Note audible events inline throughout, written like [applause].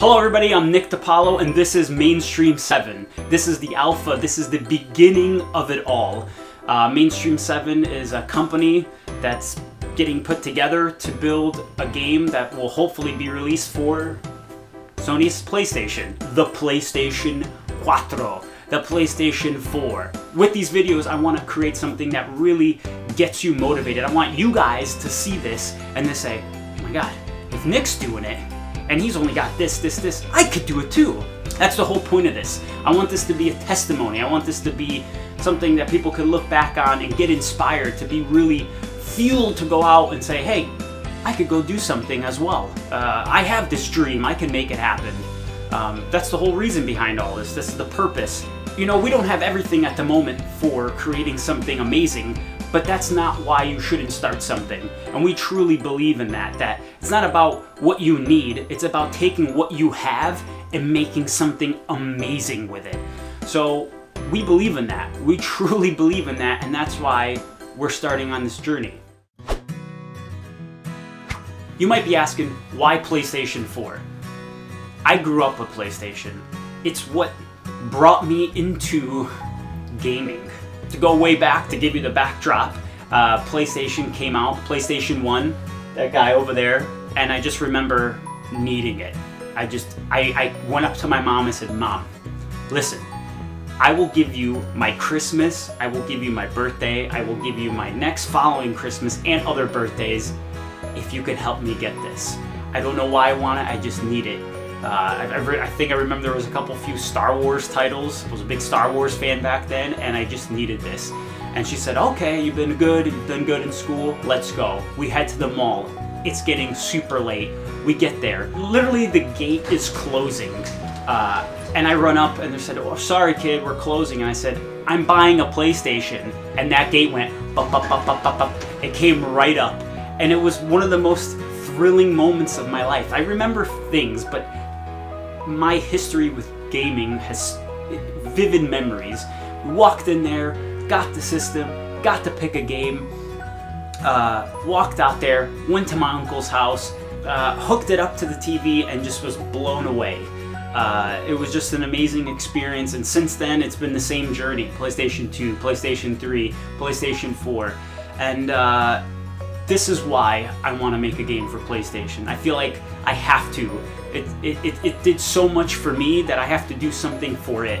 Hello everybody, I'm Nick DePalo and this is Mainstream 7. This is the alpha, this is the beginning of it all. Uh, Mainstream 7 is a company that's getting put together to build a game that will hopefully be released for Sony's PlayStation. The PlayStation 4 the PlayStation 4. With these videos, I want to create something that really gets you motivated. I want you guys to see this and to say, oh my god, if Nick's doing it, and he's only got this, this, this, I could do it too. That's the whole point of this. I want this to be a testimony. I want this to be something that people can look back on and get inspired to be really fueled to go out and say, hey, I could go do something as well. Uh, I have this dream, I can make it happen. Um, that's the whole reason behind all this. This is the purpose. You know, we don't have everything at the moment for creating something amazing, but that's not why you shouldn't start something. And we truly believe in that, that it's not about what you need, it's about taking what you have and making something amazing with it. So we believe in that. We [laughs] truly believe in that, and that's why we're starting on this journey. You might be asking, why PlayStation 4? I grew up with PlayStation. It's what brought me into gaming to go way back to give you the backdrop, uh, PlayStation came out, PlayStation 1, that guy over there, and I just remember needing it. I just, I, I went up to my mom and said, Mom, listen, I will give you my Christmas, I will give you my birthday, I will give you my next following Christmas and other birthdays if you can help me get this. I don't know why I want it, I just need it. Uh, I, I, think I remember there was a couple few Star Wars titles. I was a big Star Wars fan back then, and I just needed this. And she said, okay, you've been good, you've done good in school, let's go. We head to the mall. It's getting super late. We get there. Literally, the gate is closing. Uh, and I run up and they said, oh, sorry kid, we're closing. And I said, I'm buying a PlayStation. And that gate went, bup, bup, bup, bup, bup, bup. it came right up. And it was one of the most thrilling moments of my life. I remember things, but my history with gaming has vivid memories. Walked in there, got the system, got to pick a game, uh, walked out there, went to my uncle's house, uh, hooked it up to the TV, and just was blown away. Uh, it was just an amazing experience, and since then it's been the same journey PlayStation 2, PlayStation 3, PlayStation 4. And uh, this is why I want to make a game for PlayStation. I feel like I have to it, it, it, it did so much for me that I have to do something for it.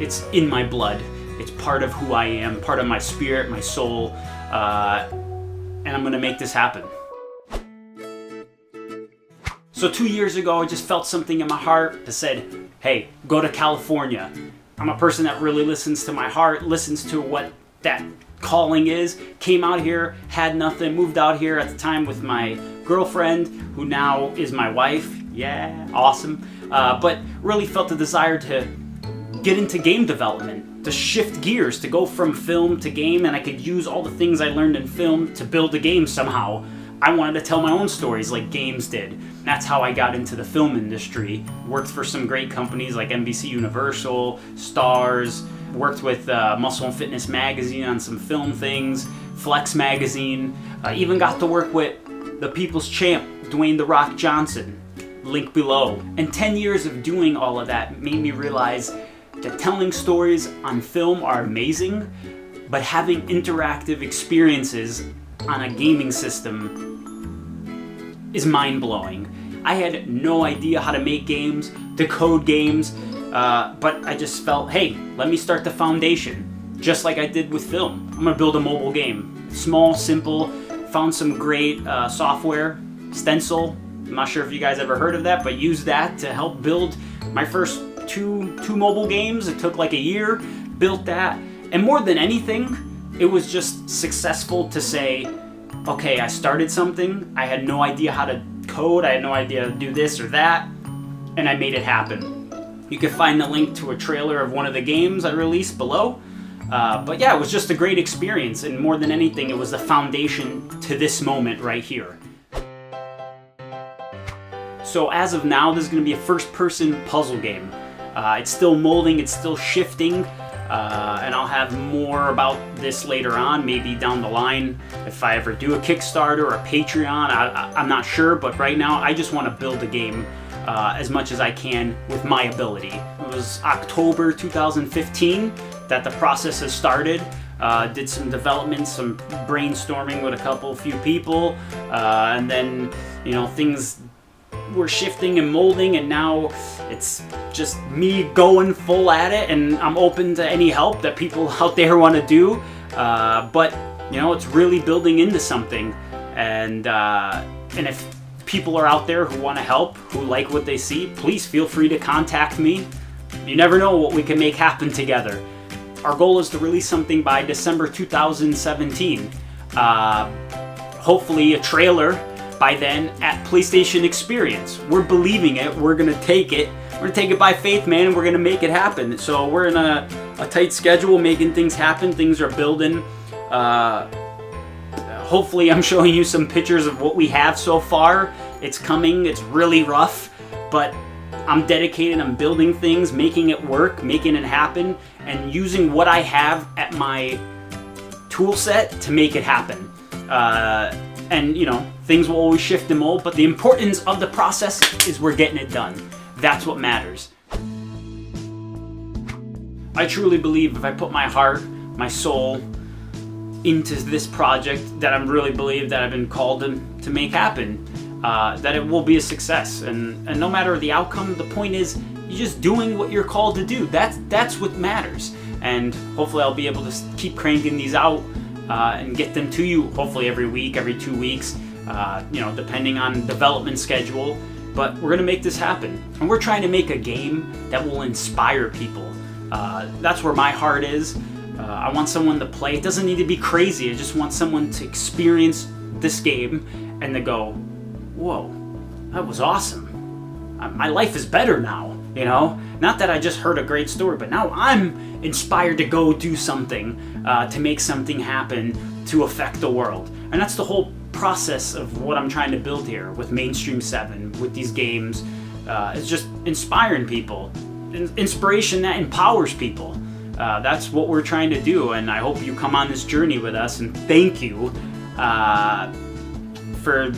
It's in my blood. It's part of who I am, part of my spirit, my soul, uh, and I'm gonna make this happen. So two years ago, I just felt something in my heart that said, hey, go to California. I'm a person that really listens to my heart, listens to what that calling is. Came out here, had nothing, moved out here at the time with my girlfriend, who now is my wife yeah, awesome. Uh, but really felt the desire to get into game development, to shift gears, to go from film to game, and I could use all the things I learned in film to build a game somehow. I wanted to tell my own stories like games did. That's how I got into the film industry. Worked for some great companies like NBC Universal, Starz, worked with uh, Muscle and Fitness Magazine on some film things, Flex Magazine, uh, even got to work with the People's Champ, Dwayne The Rock Johnson link below. And 10 years of doing all of that made me realize that telling stories on film are amazing, but having interactive experiences on a gaming system is mind-blowing. I had no idea how to make games, to code games, uh, but I just felt, hey, let me start the foundation, just like I did with film. I'm gonna build a mobile game. Small, simple, found some great uh, software, Stencyl, I'm not sure if you guys ever heard of that, but use that to help build my first two two mobile games. It took like a year, built that, and more than anything, it was just successful to say, okay, I started something. I had no idea how to code. I had no idea to do this or that, and I made it happen. You can find the link to a trailer of one of the games I released below. Uh, but yeah, it was just a great experience, and more than anything, it was the foundation to this moment right here. So as of now, this is going to be a first-person puzzle game. Uh, it's still molding, it's still shifting, uh, and I'll have more about this later on, maybe down the line. If I ever do a Kickstarter or a Patreon, I, am not sure, but right now I just want to build a game uh, as much as I can with my ability. It was October 2015 that the process has started. Uh, did some development, some brainstorming with a couple, few people, uh, and then you know things were shifting and molding, and now it's just me going full at it. And I'm open to any help that people [laughs] out there want to do. Uh, but you know, it's really building into something, and uh, and if people are out there who want to help, who like what they see, please feel free to contact me. You never know what we can make happen together. Our goal is to release something by December 2017. Uh, hopefully, a trailer by then at PlayStation Experience. We're believing it. We're gonna take it. We're gonna take it by faith, man. And we're gonna make it happen. So we're in a, a tight schedule, making things happen. Things are building. Uh, hopefully, I'm showing you some pictures of what we have so far. It's coming. It's really rough, but I'm dedicated, I'm building things, making it work, making it happen, and using what I have at my tool set to make it happen. Uh, and, you know, things will always shift and mold, but the importance of the process is we're getting it done. That's what matters. I truly believe if I put my heart, my soul into this project, that I really believe that I've been called to, to make happen uh, that it will be a success. And, and no matter the outcome, the point is you're just doing what you're called to do. That's, that's what matters. And hopefully I'll be able to keep cranking these out uh, and get them to you hopefully every week, every two weeks, uh, you know, depending on development schedule. But we're to make this happen. And we're trying to make a game that will inspire people. Uh, that's where my heart is. Uh, I want someone to play. It doesn't need to be crazy. I just want someone to experience this game and to go, whoa, that was awesome. My life is better now, you know? Not that I just heard a great story, but now I'm inspired to go do something, uh, to make something happen, to affect the world. And that's the whole process of what I'm trying to build here with Mainstream 7, with these games. Uh, it's just inspiring people. Inspiration that empowers people. Uh, that's what we're trying to do, and I hope you come on this journey with us, and thank you uh, for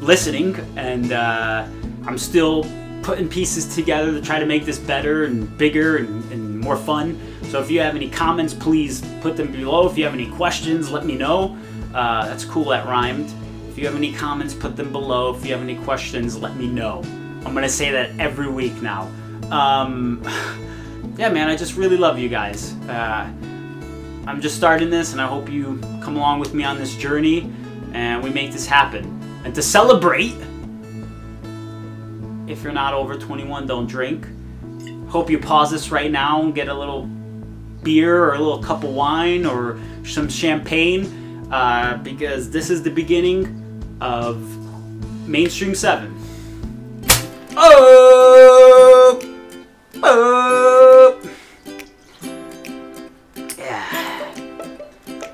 listening, and uh, I'm still putting pieces together to try to make this better and bigger and, and, more fun. So if you have any comments, please put them below. If you have any questions, let me know. Uh, that's cool, that rhymed. If you have any comments, put them below. If you have any questions, let me know. I'm gonna say that every week now. Um, [laughs] yeah, man, I just really love you guys. Uh, I'm just starting this, and I hope you come along with me on this journey, and we make this happen. And to celebrate, if you're not over 21, don't drink. Hope you pause this right now and get a little beer or a little cup of wine or some champagne uh, because this is the beginning of Mainstream 7. Oh! Oh!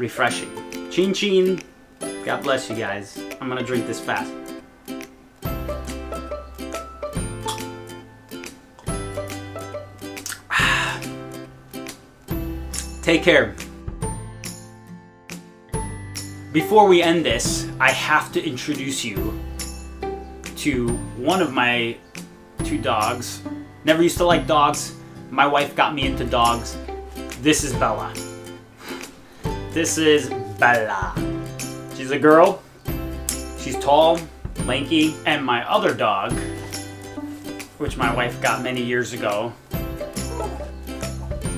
Refreshing. Chin chin. God bless you guys. I'm gonna drink this fast. [sighs] Take care. Before we end this, I have to introduce you to one of my two dogs. Never used to like dogs. My wife got me into dogs. This is Bella. This is Bella. She's a girl. She's tall, lanky, and my other dog, which my wife got many years ago,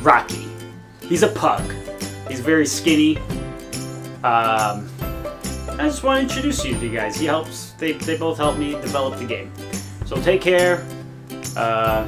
Rocky. He's a pug. He's very skinny. Um, I just want to introduce you to you guys. He helps. They, they both help me develop the game. So take care. Uh,